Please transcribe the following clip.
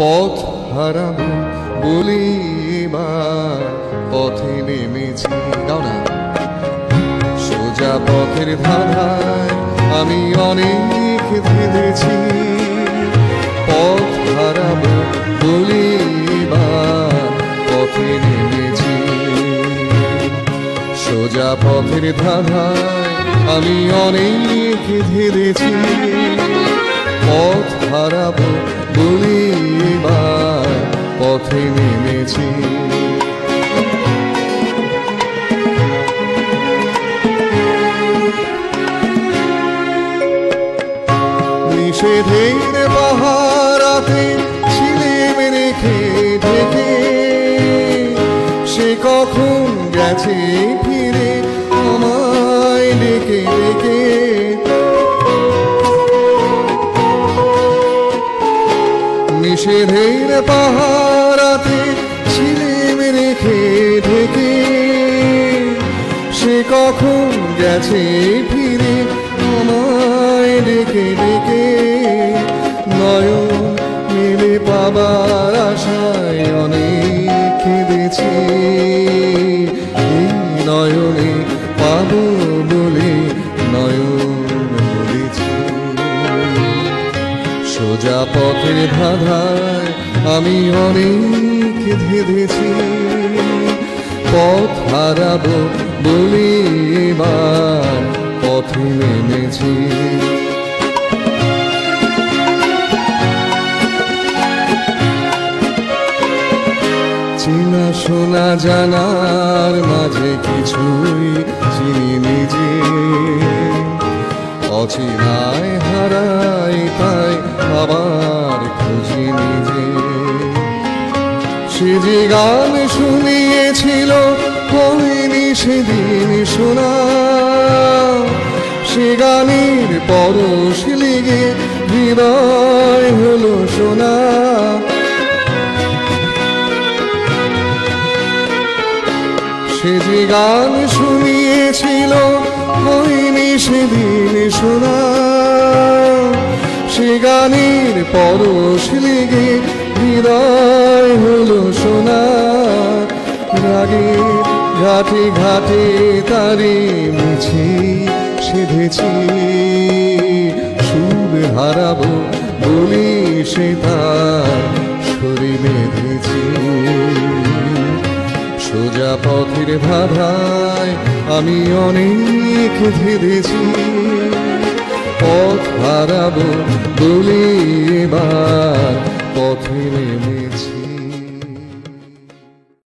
পথ হারাবো বলি পথে নেমেছি। গাও না। সোজা পথের ধারায় আমি অনেক ধেঁধেছি পথ হারাবো বলি পথে নেমেছি। সোজা পথের ধারায় আমি অনেক ধেঁধেছি পথ হারাবো বলি পথে নেমেছি। নিষেধের বাহারাতে ছিলে রেখে ঢেকে। সে কখন গেছে ফিরে আমায় ডেকে ডেকে। নিষেধের পাহারাতে ছিলে রেখে ঢেকে। সে কখন গেছে ফিরে, আমায় ডেকে ডেকে। নয়ন মেলে পাবার আশায় অনেক এই নয়নে পাবো বলে নয়ন বলেছি। সোজা পথের ধাঁধায় আমি অনেক ধেঁধেছি, পথ হারাবো বলি এবার পথে নেমেছি। চেনা শোনা জানার মাঝে কিছুই চিনি নিজে। অচিনায় হারাই তাই আবার খুঁজি নিজে সে যে গান শুনিয়েছিল হয়নি সেদিন শোনা। সে গানের পরশ লেগে হৃদয় হলো শোনা সে যে গান শুনিয়েছিল হয়নি সেদিন শোনা। গানের পরশ লেগে হৃদয় হলো শোনা রাগে ঘাটে ঘাটে তারে মুছে সেধেছি। সুর হারাবো বলি সে তার ছড়ি বেঁধেছি। সোজা পথের ধাঁধায় আমি অনেক ধেঁধেছি। পথ হারাবো নেমেছি